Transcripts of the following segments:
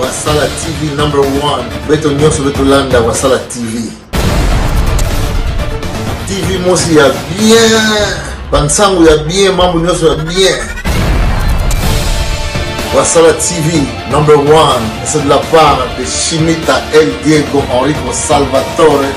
wasala tv number 1 beto nyonso betolanda wasala tv tv mosi ya bien bansango ya bien mambo nyonso ya bien wasala tv number 1 c'est de la part de chimita el diego henri consalvatore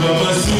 Bamba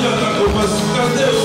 Canta com as cadeiras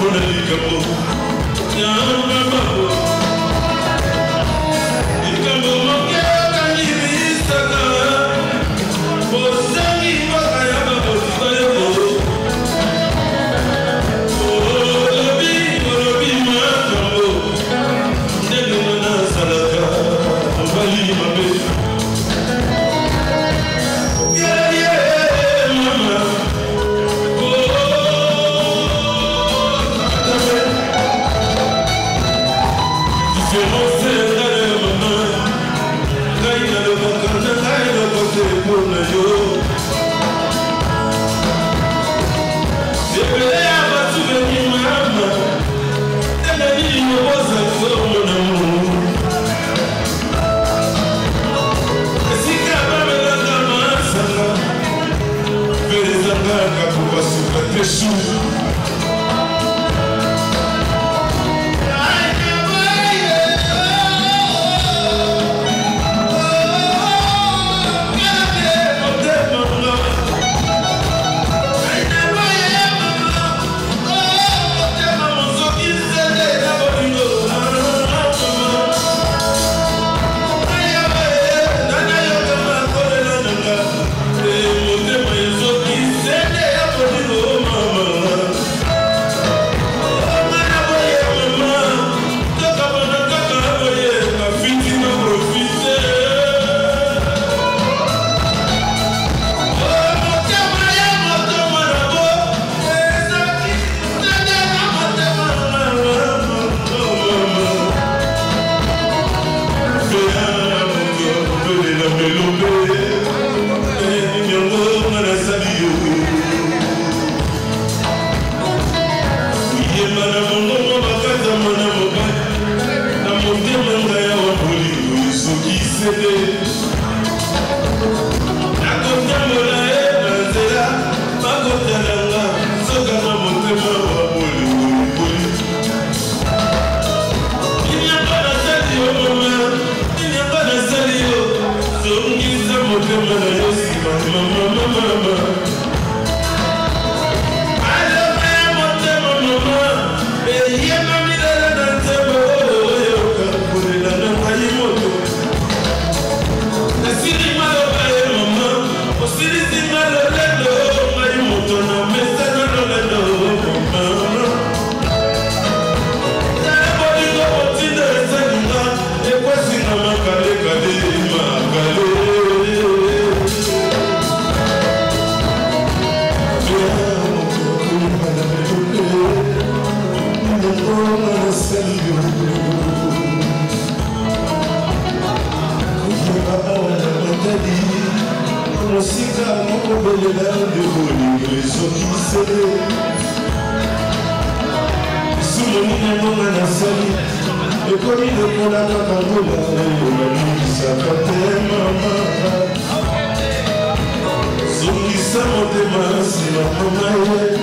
Buddha Kapoor, Jaan Kapoor. mama, mama. mokoli sumolinangonga nasali ekomi lokolaka mangula olakisaka te mama zongisa motema nsima mama ye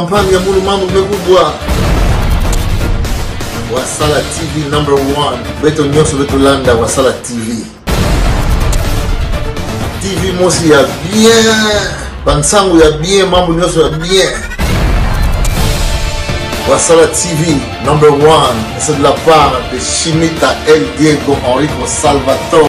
kampagne ya mulumangu mekubwa wasala tv number 1 beto nyonso betolanda wasala tv tv mosi ya bien bansango ya bien mambo nyonso ya bien wasala tv number 1 ese de la part de chimita el diego henri consalvator